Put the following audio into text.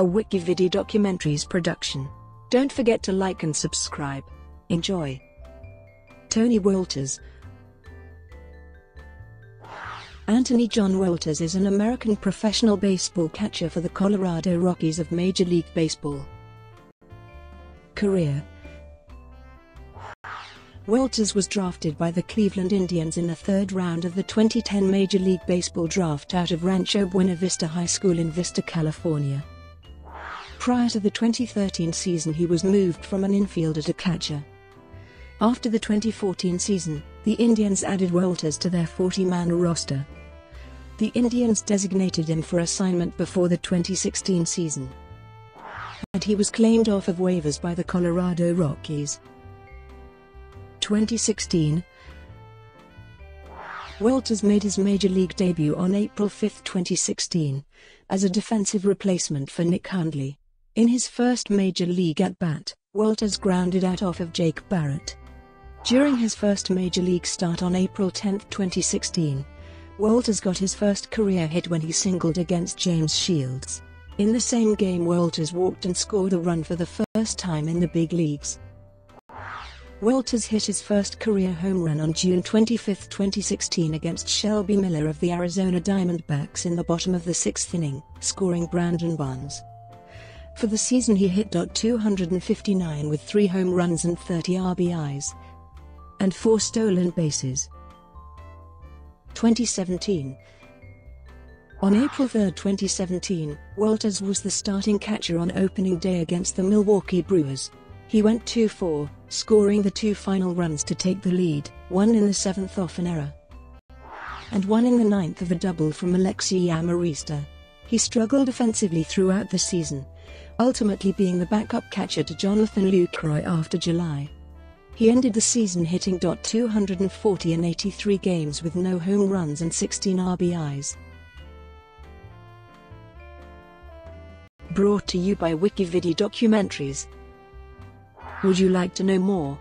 a Wikividi documentaries production. Don't forget to like and subscribe. Enjoy. Tony Wolters Anthony John Wolters is an American professional baseball catcher for the Colorado Rockies of Major League Baseball. Career Wolters was drafted by the Cleveland Indians in the third round of the 2010 Major League Baseball draft out of Rancho Buena Vista High School in Vista, California. Prior to the 2013 season he was moved from an infielder to catcher. After the 2014 season, the Indians added Wolters to their 40-man roster. The Indians designated him for assignment before the 2016 season. And he was claimed off of waivers by the Colorado Rockies. 2016 Wolters made his major league debut on April 5, 2016, as a defensive replacement for Nick Hundley. In his first major league at-bat, Wolters grounded out off of Jake Barrett. During his first major league start on April 10, 2016, Wolters got his first career hit when he singled against James Shields. In the same game Wolters walked and scored a run for the first time in the big leagues. Wolters hit his first career home run on June 25, 2016 against Shelby Miller of the Arizona Diamondbacks in the bottom of the sixth inning, scoring Brandon Barnes. For the season he hit .259 with three home runs and 30 RBIs, and four stolen bases. 2017 On April 3, 2017, Wolters was the starting catcher on opening day against the Milwaukee Brewers. He went 2-4, scoring the two final runs to take the lead, one in the seventh off an error, and one in the ninth of a double from Alexi Amarista. He struggled offensively throughout the season, ultimately being the backup catcher to Jonathan Lucroy after July. He ended the season hitting .240 in 83 games with no home runs and 16 RBIs. Brought to you by Wikividi Documentaries. Would you like to know more?